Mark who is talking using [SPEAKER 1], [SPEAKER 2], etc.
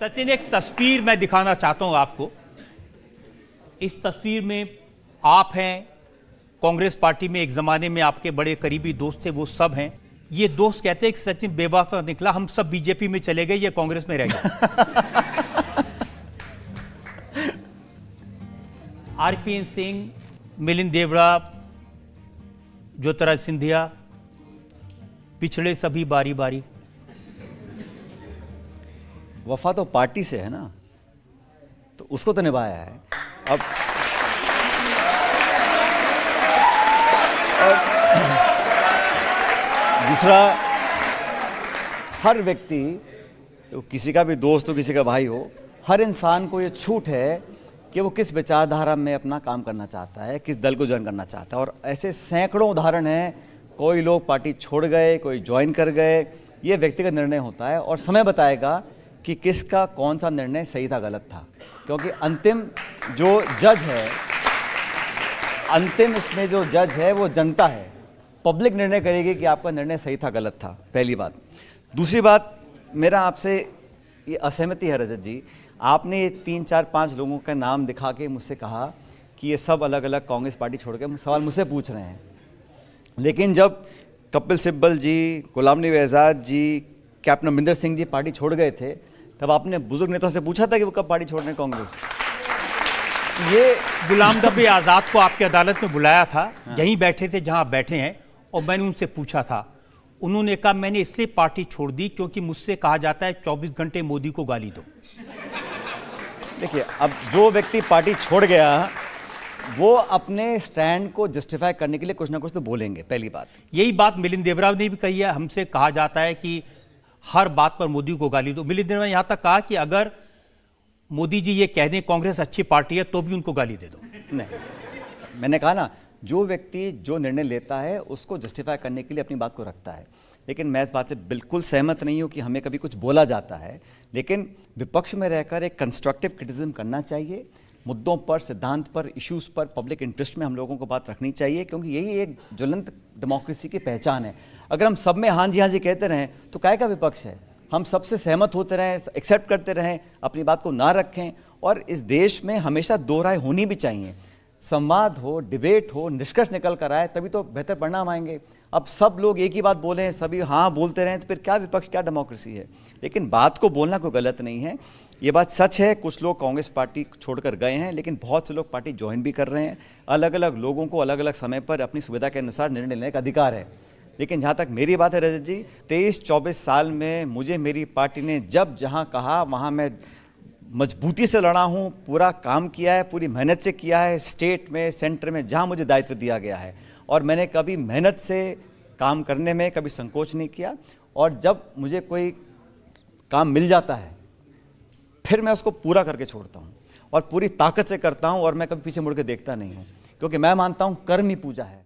[SPEAKER 1] सचिन, एक तस्वीर मैं दिखाना चाहता हूँ आपको। इस तस्वीर में आप हैं, कांग्रेस पार्टी में एक जमाने में आपके बड़े करीबी दोस्त थे, वो सब हैं। ये दोस्त कहते हैं कि सचिन बेवाफा निकला, हम सब बीजेपी में चले गए, ये कांग्रेस में रह गए। आरपीएन सिंह, मिलिंद देवड़ा, ज्योतिराज सिंधिया, पिछड़े सभी बारी बारी
[SPEAKER 2] वफा तो पार्टी से है ना? तो उसको तो निभाया है। अब दूसरा, हर व्यक्ति तो किसी का भी दोस्त हो, किसी का भाई हो, हर इंसान को ये छूट है कि वो किस विचारधारा में अपना काम करना चाहता है, किस दल को ज्वाइन करना चाहता है। और ऐसे सैकड़ों उदाहरण हैं, कोई लोग पार्टी छोड़ गए, कोई ज्वाइन कर गए, ये व्यक्तिगत निर्णय होता है और समय बताएगा कि किसका कौन सा निर्णय सही था, गलत था। क्योंकि अंतिम जो जज है, अंतिम इसमें जो जज है, वो जनता है। पब्लिक निर्णय करेगी कि आपका निर्णय सही था, गलत था, पहली बात। दूसरी बात, मेरा आपसे ये असहमति है, रजत जी। आपने ये तीन, चार, पाँच लोगों का नाम दिखा के मुझसे कहा कि ये सब अलग अलग कांग्रेस पार्टी छोड़ के सवाल मुझसे पूछ रहे हैं। लेकिन जब कपिल सिब्बल जी, गुलाम नबी आज़ाद जी, कैप्टन अमरिंदर सिंह जी पार्टी छोड़ गए थे तब आपने बुज़ुर्ग नेता से पूछा था कि वो कब पार्टी छोड़ रहे हैं कांग्रेस?
[SPEAKER 1] ये गुलाम नबी आज़ाद को आपकी अदालत में बुलाया था यहीं बैठे थे जहाँ बैठे हैं और मैंने उनसे पूछा था। उन्होंने कहा मैंने इसलिए पार्टी छोड़ दी क्योंकि मुझसे कहा जाता है 24 घंटे मोदी को गाली दो।
[SPEAKER 2] देखिए अब जो व्यक्ति पार्टी छोड़ गया वो अपने स्टैंड को जस्टिफाई करने के लिए कुछ ना कुछ तो बोलेंगे पहली बात।
[SPEAKER 1] यही बात मिलिंद देवरा ने भी कही है। हमसे कहा जाता है कि हर बात पर मोदी को गाली दो। मिलिंद देवरा ने यहाँ तक कहा कि अगर मोदी जी ये कह दें कांग्रेस अच्छी पार्टी है तो भी उनको गाली दे दो।
[SPEAKER 2] नहीं। मैंने कहा ना, जो व्यक्ति जो निर्णय लेता है, उसको जस्टिफाई करने के लिए अपनी बात को रखता है। लेकिन मैं इस बात से बिल्कुल सहमत नहीं हूँ कि हमें कभी कुछ बोला जाता है, लेकिन विपक्ष में रहकर एक कंस्ट्रक्टिव क्रिटिज्म करना चाहिए मुद्दों पर, सिद्धांत पर इश्यूज़ पर पब्लिक इंटरेस्ट में हम लोगों को बात रखनी चाहिए, क्योंकि यही एक ज्वलंत डेमोक्रेसी की पहचान है। अगर हम सब में हाँ जी हाँ जी कहते रहें तो काय का विपक्ष है? हम सबसे सहमत होते रहें एक्सेप्ट करते रहें, अपनी बात को ना रखें, और इस देश में हमेशा दो राय होनी भी चाहिए। संवाद हो, डिबेट हो, निष्कर्ष निकल कर आए, तभी तो बेहतर परिणाम आएँगे। अब सब लोग एक ही बात बोलें सभी हाँ बोलते रहें तो फिर क्या विपक्ष, क्या डेमोक्रेसी है? लेकिन बात को बोलना कोई गलत नहीं है। ये बात सच है, कुछ लोग कांग्रेस पार्टी छोड़कर गए हैं, लेकिन बहुत से लोग पार्टी ज्वाइन भी कर रहे हैं। अलग अलग लोगों को अलग अलग समय पर अपनी सुविधा के अनुसार निर्णय लेने का अधिकार है। लेकिन जहाँ तक मेरी बात है, रजत जी, तेईस चौबीस साल में मुझे मेरी पार्टी ने जब जहाँ कहा, वहाँ मैं मजबूती से लड़ा हूँ, पूरा काम किया है, पूरी मेहनत से किया है स्टेट में सेंटर में, जहाँ मुझे दायित्व दिया गया है। और मैंने कभी मेहनत से काम करने में कभी संकोच नहीं किया। और जब मुझे कोई काम मिल जाता है, फिर मैं उसको पूरा करके छोड़ता हूँ और पूरी ताकत से करता हूँ और मैं कभी पीछे मुड़ के देखता नहीं हूँ। क्योंकि मैं मानता हूँ कर्म ही पूजा है।